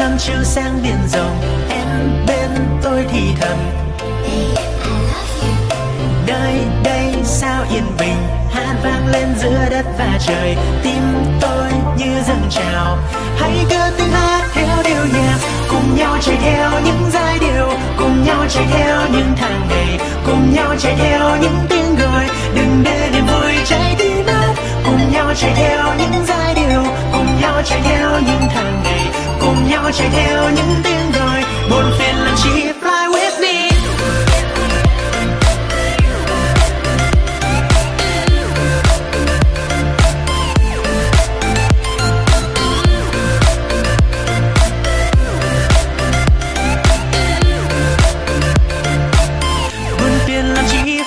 nắng ngắm chiếu sang biển rộng, em bên tôi thì thầm. Nơi đây, sao yên bình, hát vang lên giữa đất và trời, tim tôi như dâng trào. Hãy cứ tiếng hát theo điệu nhạc, cùng nhau chạy theo những giai điệu, cùng nhau chạy theo những tháng ngày cùng nhau chạy theo những tiếng gọi. Đừng để niềm vui cháy tim nát cùng nhau chạy theo những giai điệu, cùng nhau chạy theo những tháng ngày cùng nhau chạy theo những tiếng gọi buồn phiền làm chi fly with me. Buồn phiền làm chi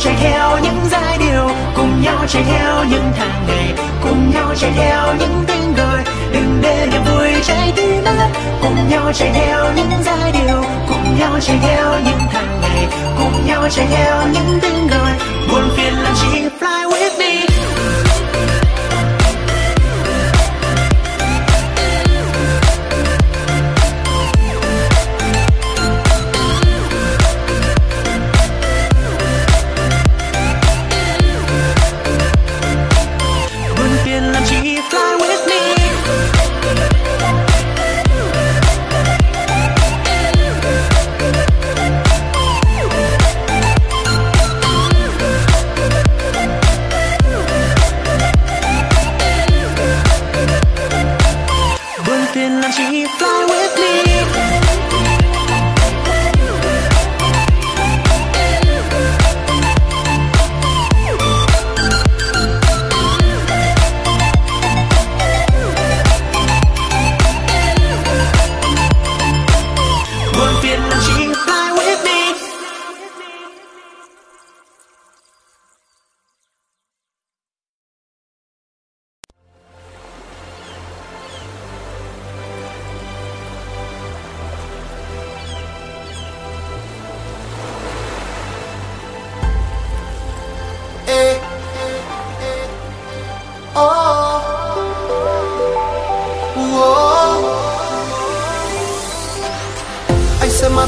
chạy theo những giai điệu, cùng nhau chạy theo những tháng ngày cùng nhau chạy theo những tiếng gọi đừng để niềm vui cháy tim nát cùng nhau chạy theo những giai điệu, cùng nhau chạy theo những tháng ngày cùng nhau chạy theo những tiếng gọi buồn phiền làm chi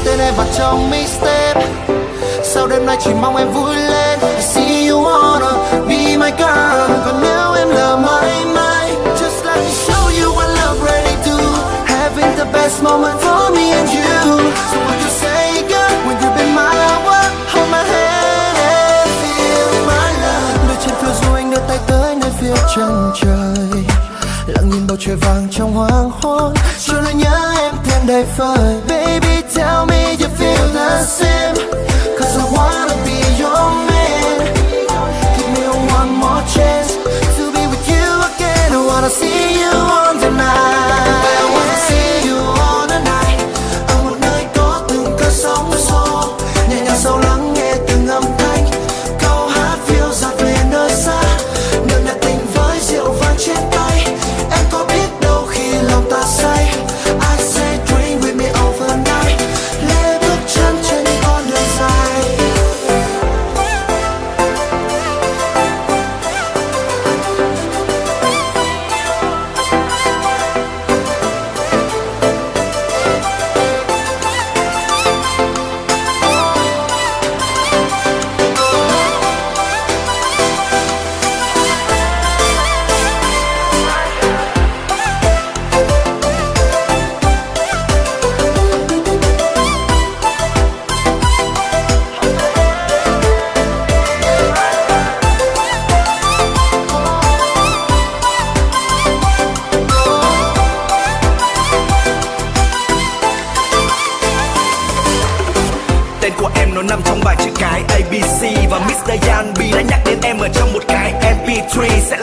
tên em vào trong mixtape. Sau đêm nay chỉ mong em vui lên. I see you wanna be my girl. Còn nếu em là mãi mãi, Just let me show you what love really do. Having the best moment for me and you. So what you say, girl When you've been my world Hold my hand and feel my love. Đôi chân phiêu du anh đưa tay tới nơi phía chân trời. Lặng nhìn bầu trời vàng trong hoàng hôn cho lời nhớ em thêm đầy vời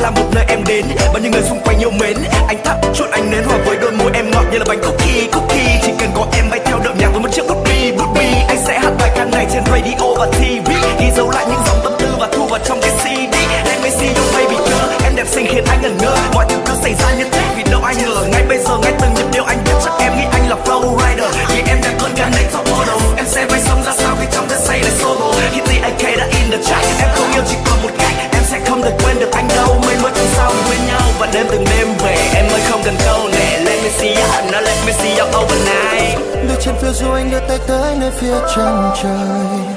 là một nơi em đến, bao nhiêu người xung quanh yêu mến. Anh thắp chuột anh nến hòa với đôi môi em ngọt như là bánh cookie tay phía chân trời.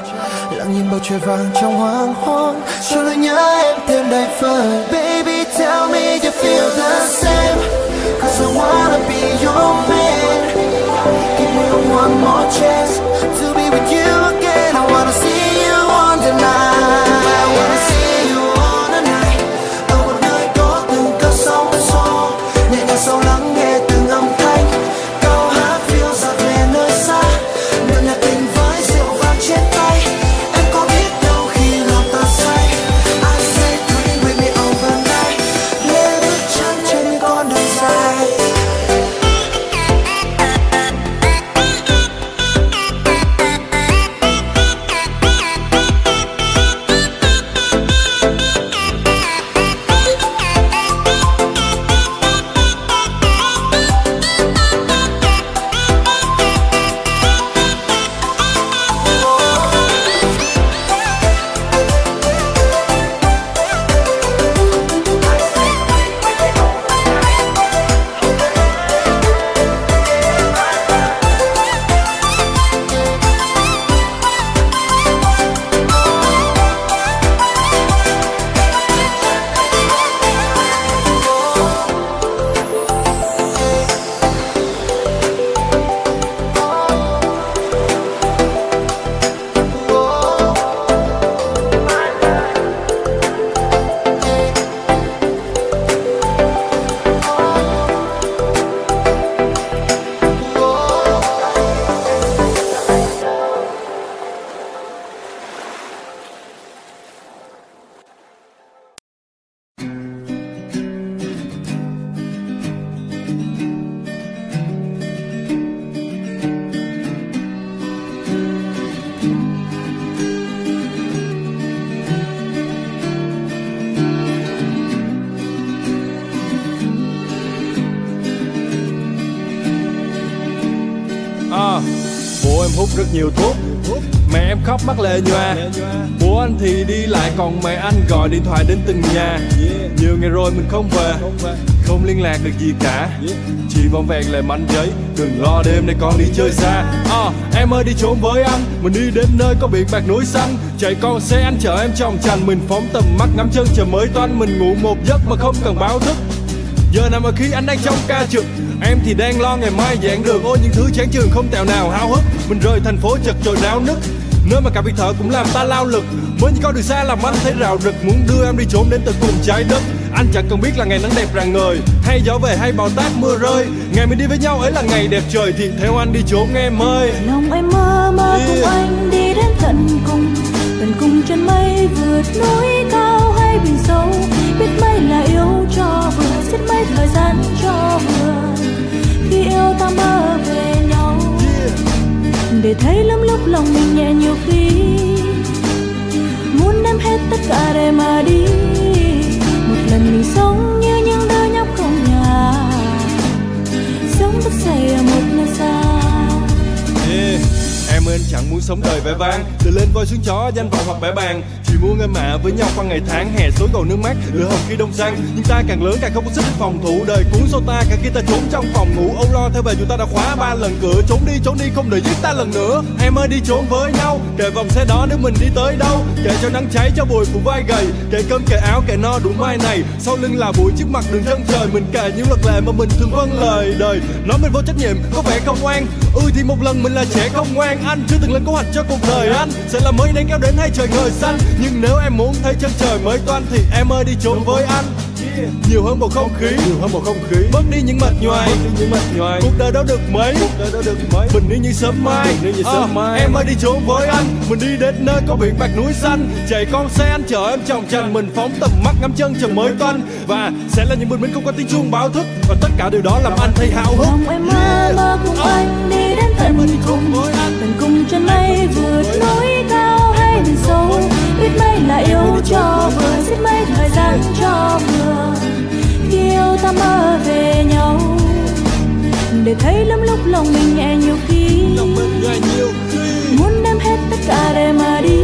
Lặng nhìn bầu trời vàng trong hoàng hôn Cho lời nhớ em thêm đầy vơi Baby, tell me you feel the same. Cause I wanna be your man. Give me one more chance To be with you. Nhiều thuốc. Mẹ em khóc mắt lệ nhòa. Bố anh thì đi lại còn mẹ anh gọi điện thoại đến từng nhà. Nhiều ngày rồi mình không về. Không liên lạc được gì cả. Chỉ vòng vẹn lại mảnh giấy. Đừng lo đêm nay con đi chơi xa. À, Em ơi đi trốn với anh. Mình đi đến nơi có biển bạc núi xanh. Chạy con xe anh chở em trong trành Mình phóng tầm mắt ngắm chân trời mới toanh Mình ngủ một giấc mà không cần báo thức. Giờ nào mà khi anh đang trong ca trực Em thì đang lo ngày mai giảng đường Ôi những thứ chán trường không tẹo nào háo hức. Mình rời thành phố chật chội náo nức. Nơi mà cả việc thở cũng làm ta lao lực. Mới những con đường xa làm anh thấy rào rực. Muốn đưa em đi trốn đến tận cùng trái đất. Anh chẳng cần biết là ngày nắng đẹp rạng ngời. Hay gió về hay bão táp mưa rơi. Ngày mình đi với nhau ấy là ngày đẹp trời. Thì theo anh đi trốn em ơi. Lòng em mơ mơ cùng Yeah. anh đi đến tận cùng. Tận cùng chân mây vượt núi cao hay biển sâu. Biết mấy là yêu cho vừa xiết mấy thời gian cho vừa khi yêu ta mơ về nhau. Để thấy lắm lúc lòng mình nhẹ nhiều khi. Muốn đem hết tất cả để mà đi. Một lần mình sống như những đứa nhóc không nhà. Sống rất say ở một nơi xa. Yeah. Em ơi, anh chẳng muốn sống đời vẻ vang. Từ lên voi xuống chó, danh vọng hoặc bẻ bàn mua muốn mạ với nhau qua ngày tháng, Hè suối cầu nước mát. Lửa hồng khi đông sang, Nhưng ta càng lớn càng không có sức phòng thủ. Đời cuốn sâu ta, cả khi ta trốn trong phòng ngủ. Âu lo theo về dù ta đã khóa ba lần cửa, Trốn đi trốn đi, không để giết ta lần nữa. Em ơi, đi trốn với nhau Kể vòng xe đó nếu mình đi tới đâu? Kể cho nắng cháy cho bụi phủ vai gầy Kể cơm kể áo kể no đủ mai này. Sau lưng là bụi trước mặt đường chân trời. Mình kể những luật lệ mà mình thường vâng lời đời. Nói mình vô trách nhiệm, có vẻ không oan. Ừ thì một lần mình là trẻ không ngoan, Anh chưa từng lên kế hoạch cho cuộc đời anh. Sẽ là mới nắng kéo đến hay trời ngời xanh. Nhưng nếu em muốn thấy chân trời mới toan Thì em ơi, đi trốn với anh nhiều hơn một không khí. Nhiều hơn một không khí. Mất đi những mệt nhoài. Mất đi những mệt nhoài. Cuộc đời đâu được mấy? Cuộc đời đâu được mấy? Bình yên như sớm mai. Bình yên như sớm uh, mai. em ơi đi trốn với anh. Mình đi đến nơi có biển bạc núi xanh. Chạy con xe anh chở em chồng trần mình phóng tầm mắt ngắm chân trời mới toanh. Và sẽ là những bình minh không có tiếng chuông báo thức. Và tất cả điều đó làm anh thấy hào hức. Lòng em mơ mơ cùng uh. anh đi đến tận cùng. tận cùng chân mây vượt núi cao hay biển sâu biết mấy là yêu cho vừa biết mấy thời gian cho vừa. Khi yêu ta mơ về nhau để thấy lắm lúc lòng mình nhẹ nhiều khi. Muốn đem hết tất cả để mà đi.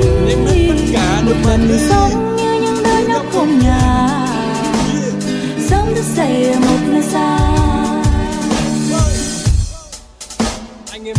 Một mình sống như những đứa nhóc không nhà. Sống thức dậy một nơi xa. Anh em